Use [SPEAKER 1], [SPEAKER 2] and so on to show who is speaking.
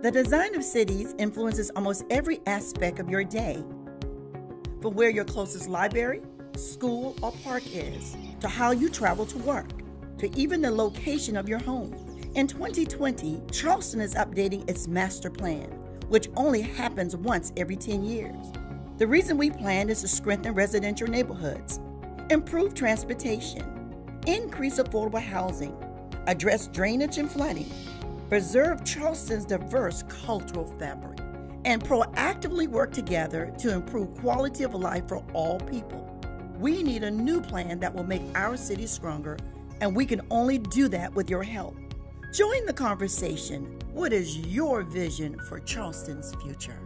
[SPEAKER 1] The design of cities influences almost every aspect of your day. From where your closest library, school, or park is, to how you travel to work, to even the location of your home. In 2020, Charleston is updating its master plan, which only happens once every 10 years. The reason we plan is to strengthen residential neighborhoods, improve transportation, increase affordable housing, address drainage and flooding, preserve Charleston's diverse cultural fabric, and proactively work together to improve quality of life for all people. We need a new plan that will make our city stronger, and we can only do that with your help. Join the conversation. What is your vision for Charleston's future?